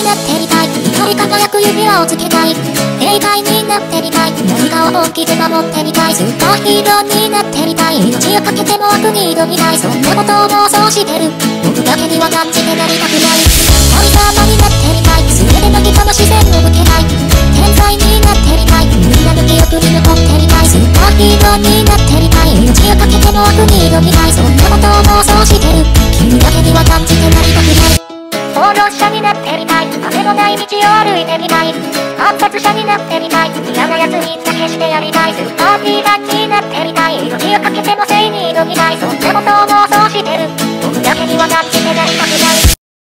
になってみたい。光り輝く指輪をつけたい。兵隊になってみたい。何かを本気で守ってみたい。スーパーヒーローになってみたい。命をかけても悪に挑みたい。そんなことを妄想してる。僕だけには感じてなりたくない。神様になってみたい。全ての人の視線を向けたい。天才になってみたい。みんなの記憶に残ってみたい。スーパーヒーローになってみたい。命をかけても悪に挑みたい。そんなことを妄想してる。君だけには感じてなりたくない。放浪者になってない道を歩いてみたい。反発者になってみたい。嫌な奴にだけしてやりたい。スーパーティーガンになってみたい。命をかけても正に挑みたい。そんなことを妄想してる。僕だけにはなってなりたくない。